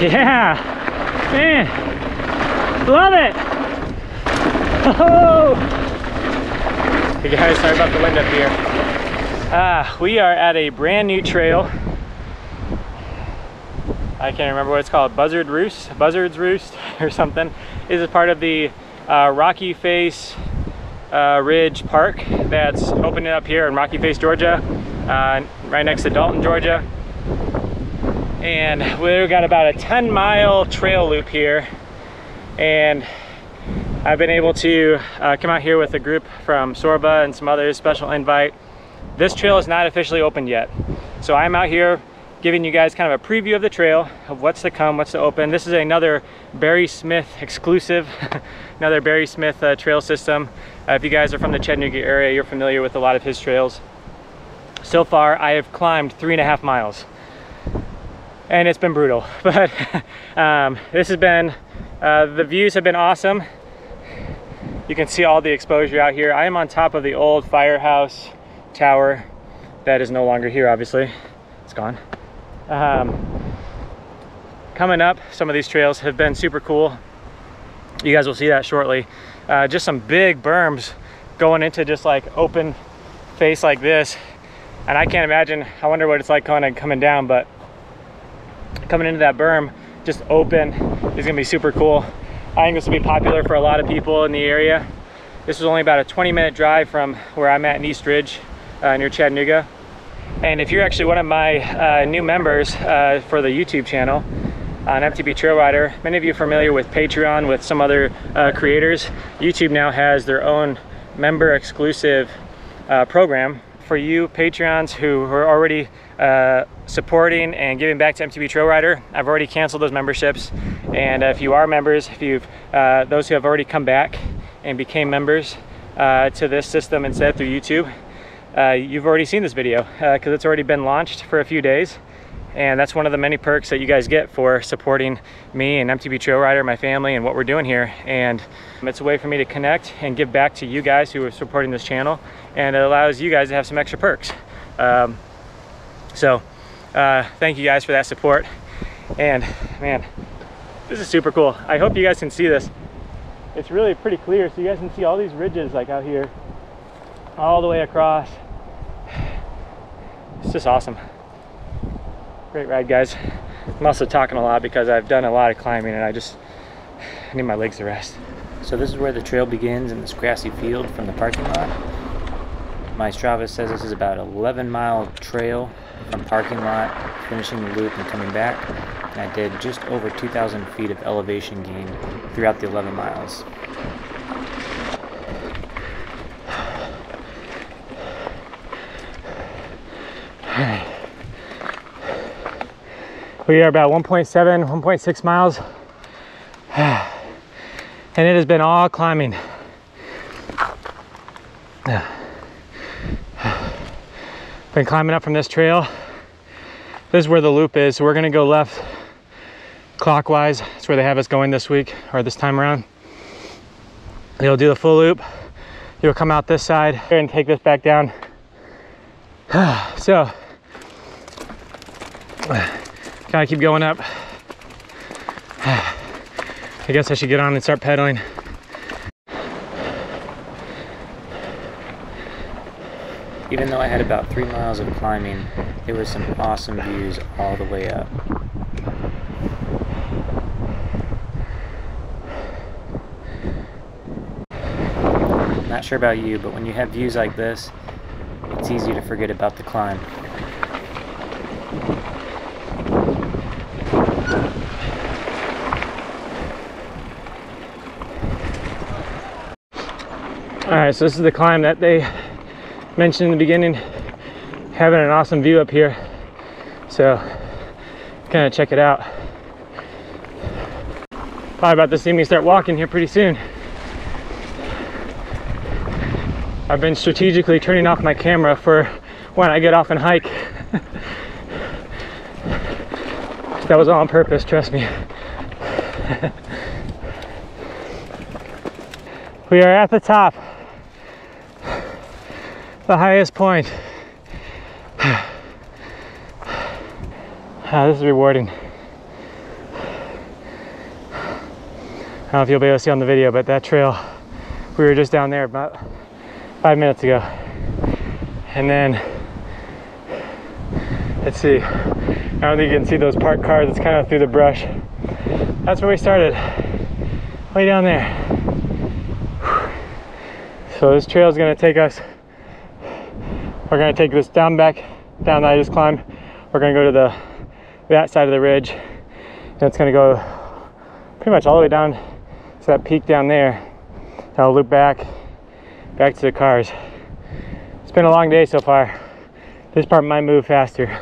Yeah, man, love it. Oh. Hey guys, sorry about the wind up here. Ah, we are at a brand new trail. I can't remember what it's called, Buzzard Roost, Buzzard's Roost or something. This is part of the uh, Rocky Face uh, Ridge Park that's opening up here in Rocky Face, Georgia, uh, right next to Dalton, Georgia. And we've got about a 10 mile trail loop here. And I've been able to uh, come out here with a group from Sorba and some others, special invite. This trail is not officially open yet. So I'm out here giving you guys kind of a preview of the trail, of what's to come, what's to open. This is another Barry Smith exclusive, another Barry Smith uh, trail system. Uh, if you guys are from the Chattanooga area, you're familiar with a lot of his trails. So far, I have climbed three and a half miles and it's been brutal, but um, this has been, uh, the views have been awesome. You can see all the exposure out here. I am on top of the old firehouse tower that is no longer here, obviously. It's gone. Um, coming up, some of these trails have been super cool. You guys will see that shortly. Uh, just some big berms going into just like open face like this. And I can't imagine, I wonder what it's like of coming down, but coming into that berm, just open, is gonna be super cool. I think this will be popular for a lot of people in the area. This is only about a 20 minute drive from where I'm at in East Ridge, uh, near Chattanooga. And if you're actually one of my uh, new members uh, for the YouTube channel, on MTB Trail Rider, many of you are familiar with Patreon, with some other uh, creators. YouTube now has their own member exclusive uh, program for you Patreons who are already uh, supporting and giving back to MTB Trail Rider. I've already canceled those memberships. And if you are members, if you've, uh, those who have already come back and became members uh, to this system instead through YouTube, uh, you've already seen this video because uh, it's already been launched for a few days. And that's one of the many perks that you guys get for supporting me and MTB Trail Rider, my family, and what we're doing here. And it's a way for me to connect and give back to you guys who are supporting this channel. And it allows you guys to have some extra perks. Um, so uh, thank you guys for that support. And man, this is super cool. I hope you guys can see this. It's really pretty clear. So you guys can see all these ridges like out here, all the way across. It's just awesome. Great ride, guys. I'm also talking a lot because I've done a lot of climbing and I just I need my legs to rest. So this is where the trail begins in this grassy field from the parking lot. My Strava says this is about 11 mile trail from parking lot, finishing the loop and coming back. And I did just over 2,000 feet of elevation gain throughout the 11 miles. We are about 1.7, 1.6 miles. And it has been all climbing. Been climbing up from this trail. This is where the loop is. So we're gonna go left clockwise. That's where they have us going this week or this time around. You'll do the full loop. You'll come out this side and take this back down. so, of keep going up. I guess I should get on and start pedaling. Even though I had about three miles of climbing, there was some awesome views all the way up. Not sure about you, but when you have views like this, it's easy to forget about the climb. All right, so this is the climb that they mentioned in the beginning, having an awesome view up here. So, kind of check it out. Probably about to see me start walking here pretty soon. I've been strategically turning off my camera for when I get off and hike. that was all on purpose, trust me. we are at the top the highest point. ah, this is rewarding. I don't know if you'll be able to see on the video, but that trail, we were just down there about five minutes ago. And then, let's see, I don't think you can see those parked cars. It's kind of through the brush. That's where we started, way down there. So this trail is gonna take us, we're gonna take this down back, down that I just climbed. We're gonna go to the, that side of the ridge. And it's gonna go pretty much all the way down to that peak down there. I'll loop back, back to the cars. It's been a long day so far. This part might move faster.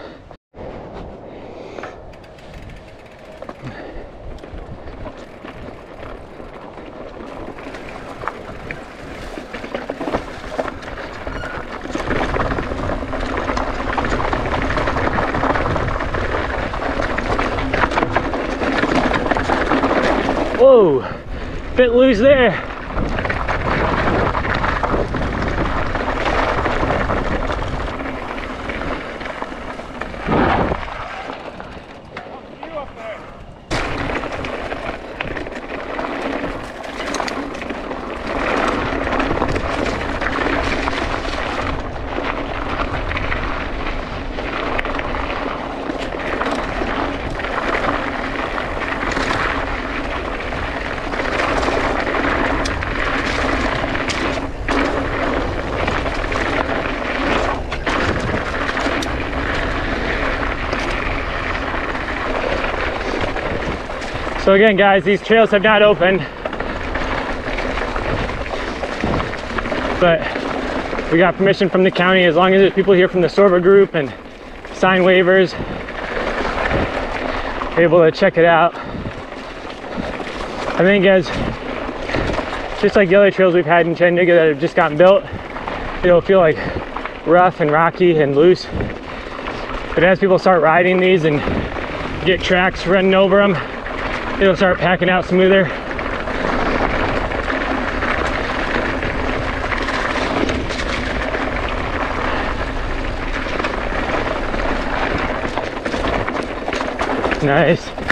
Bit loose there. So again, guys, these trails have not opened, but we got permission from the county as long as there's people here from the Sorba group and sign waivers, able to check it out. I think as just like the other trails we've had in Chattanooga that have just gotten built, it'll feel like rough and rocky and loose. But as people start riding these and get tracks running over them, it'll start packing out smoother. Nice.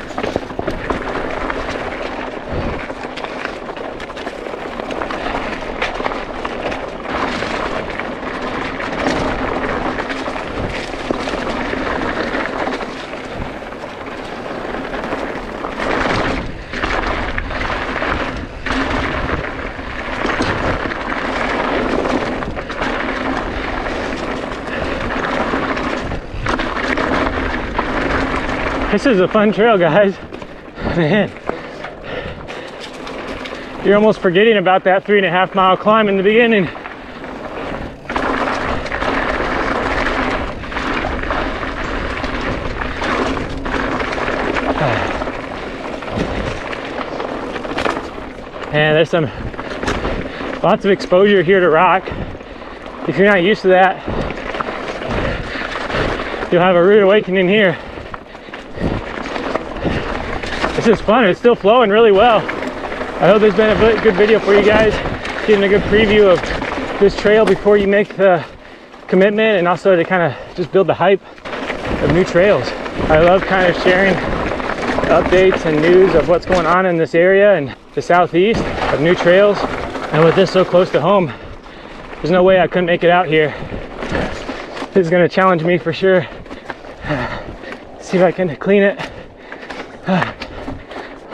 This is a fun trail, guys. Man. You're almost forgetting about that three and a half mile climb in the beginning. And there's some lots of exposure here to rock. If you're not used to that, you'll have a rude awakening here. Is fun. It's still flowing really well. I hope there's been a good video for you guys, getting a good preview of this trail before you make the commitment and also to kind of just build the hype of new trails. I love kind of sharing updates and news of what's going on in this area and the southeast of new trails. And with this so close to home, there's no way I couldn't make it out here. This is gonna challenge me for sure. See if I can clean it.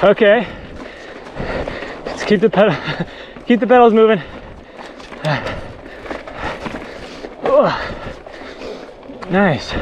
Okay. Let's keep the pedal, keep the pedals moving. Nice.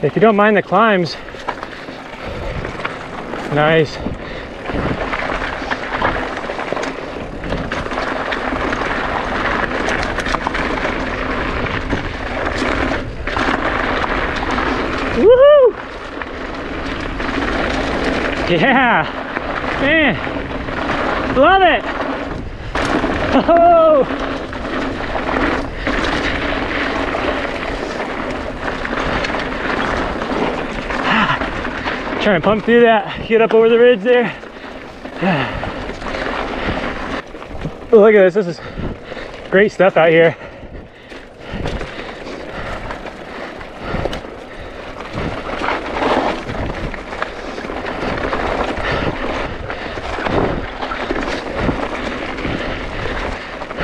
if you don't mind the climbs, nice. Woohoo! Yeah, man, love it. Oh! Trying to pump through that, get up over the ridge there. Look at this, this is great stuff out here.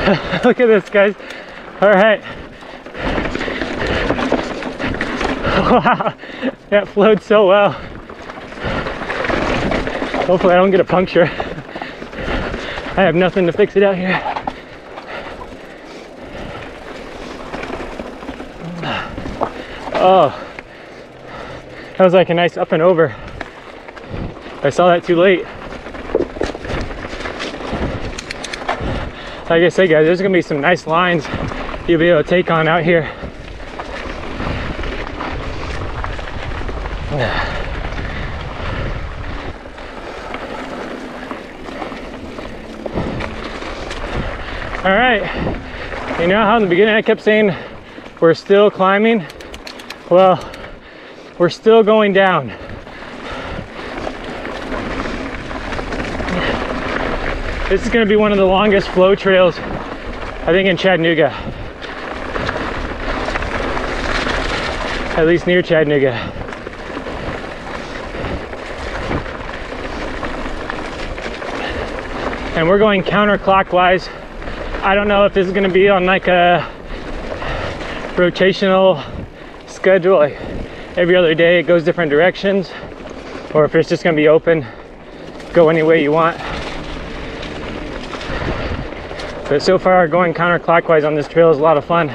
Look at this, guys. All right. Wow, that flowed so well. Hopefully I don't get a puncture. I have nothing to fix it out here. Oh, that was like a nice up and over. I saw that too late. like I said, guys, there's gonna be some nice lines you'll be able to take on out here. All right, you know how in the beginning I kept saying we're still climbing? Well, we're still going down. This is gonna be one of the longest flow trails, I think in Chattanooga. At least near Chattanooga. And we're going counterclockwise. I don't know if this is gonna be on like a rotational schedule. Like every other day it goes different directions. Or if it's just gonna be open, go any way you want. But so far, going counterclockwise on this trail is a lot of fun.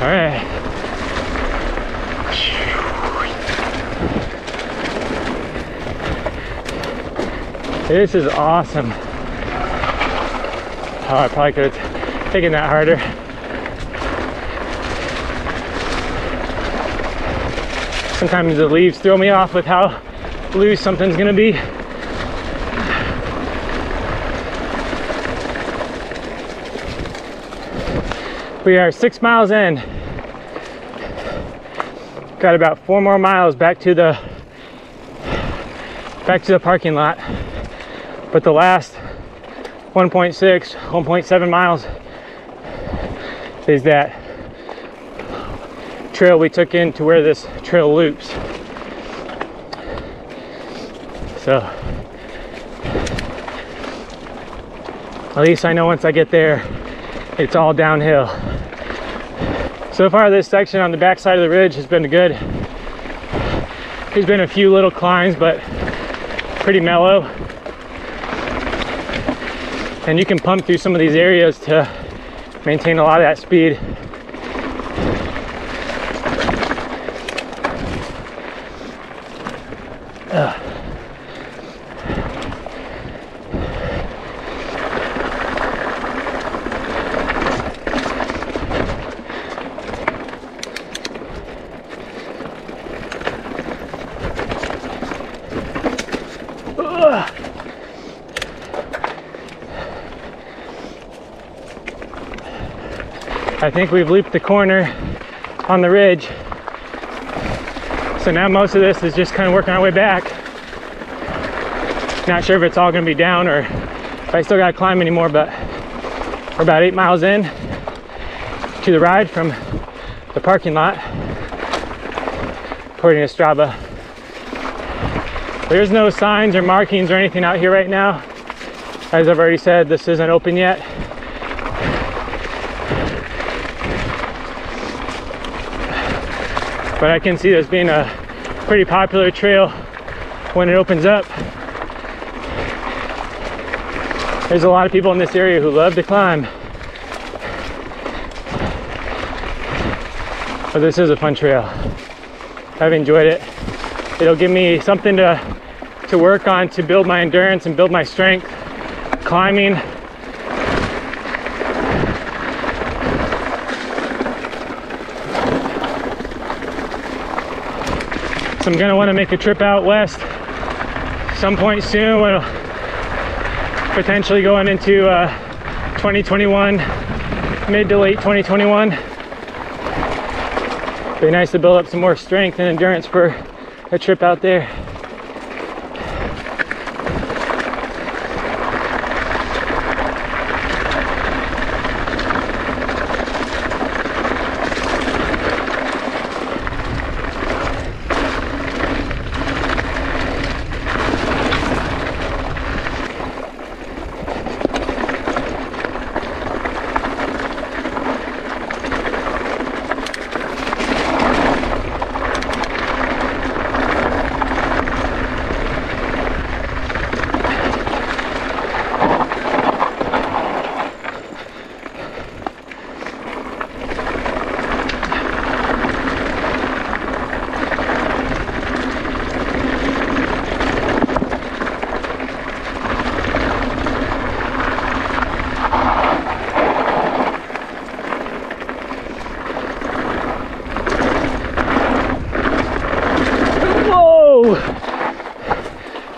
All right. This is awesome. Oh, I probably could have taken that harder. Sometimes the leaves throw me off with how loose something's gonna be. We are six miles in. Got about four more miles back to the back to the parking lot. But the last 1.6, 1.7 miles is that trail we took in to where this trail loops. So at least I know once I get there, it's all downhill. So far this section on the back side of the ridge has been good. There's been a few little climbs, but pretty mellow. And you can pump through some of these areas to maintain a lot of that speed. I think we've leaped the corner on the ridge. So now most of this is just kind of working our way back. Not sure if it's all gonna be down or if I still gotta climb anymore, but we're about eight miles in to the ride from the parking lot, according to Strava. There's no signs or markings or anything out here right now. As I've already said, this isn't open yet. But I can see this being a pretty popular trail when it opens up. There's a lot of people in this area who love to climb. But this is a fun trail. I've enjoyed it. It'll give me something to to work on to build my endurance and build my strength. Climbing, So I'm gonna wanna make a trip out west some point soon. We'll potentially going into uh, 2021, mid to late 2021. Be nice to build up some more strength and endurance for a trip out there.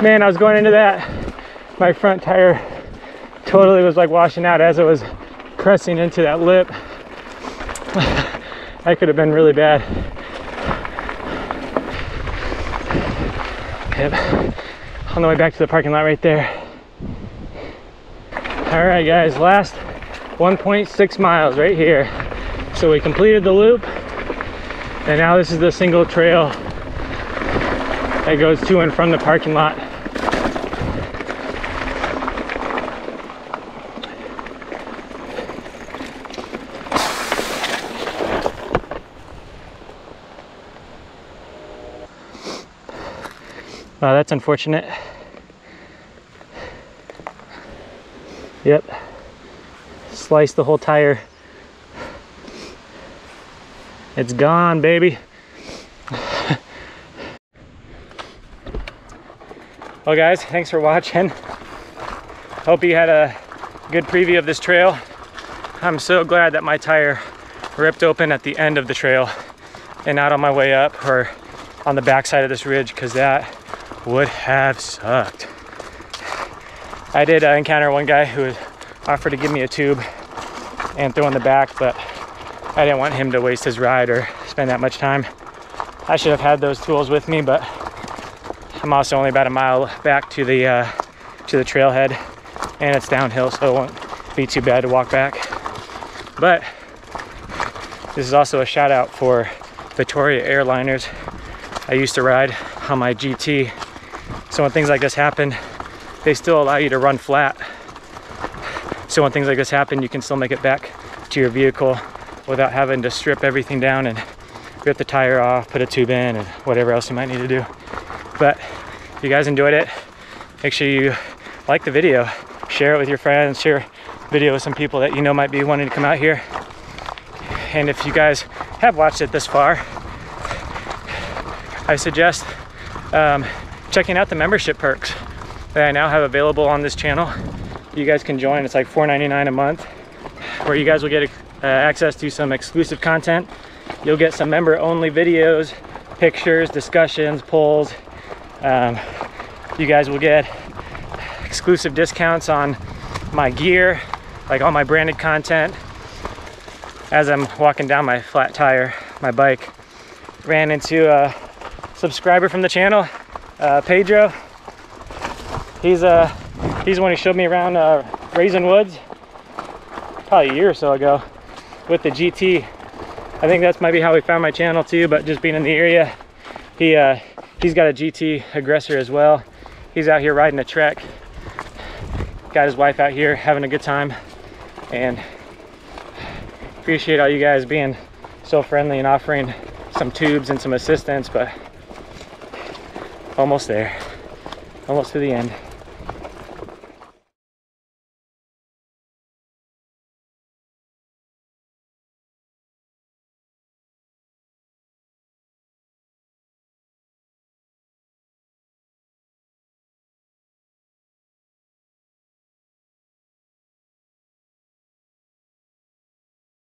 Man, I was going into that. My front tire totally was like washing out as it was pressing into that lip. that could have been really bad. Yep. On the way back to the parking lot right there. All right, guys, last 1.6 miles right here. So we completed the loop, and now this is the single trail that goes to and from the parking lot. Wow, that's unfortunate. Yep. Sliced the whole tire. It's gone, baby. Well guys, thanks for watching. Hope you had a good preview of this trail. I'm so glad that my tire ripped open at the end of the trail and not on my way up or on the backside of this ridge because that would have sucked. I did uh, encounter one guy who offered to give me a tube and throw in the back, but I didn't want him to waste his ride or spend that much time. I should have had those tools with me, but I'm also only about a mile back to the uh, to the trailhead, and it's downhill, so it won't be too bad to walk back. But this is also a shout out for Vittoria Airliners. I used to ride on my GT, so when things like this happen, they still allow you to run flat. So when things like this happen, you can still make it back to your vehicle without having to strip everything down and rip the tire off, put a tube in, and whatever else you might need to do. But if you guys enjoyed it, make sure you like the video, share it with your friends, share video with some people that you know might be wanting to come out here. And if you guys have watched it this far, I suggest um, checking out the membership perks that I now have available on this channel. You guys can join, it's like $4.99 a month, where you guys will get uh, access to some exclusive content. You'll get some member only videos, pictures, discussions, polls, um, you guys will get exclusive discounts on my gear, like all my branded content. As I'm walking down my flat tire, my bike, ran into a subscriber from the channel, uh, Pedro. He's uh, he's the one who showed me around uh, Raisin Woods, probably a year or so ago, with the GT. I think that's maybe how he found my channel too, but just being in the area, he uh, He's got a GT Aggressor as well. He's out here riding a Trek. Got his wife out here having a good time. And appreciate all you guys being so friendly and offering some tubes and some assistance, but almost there. Almost to the end.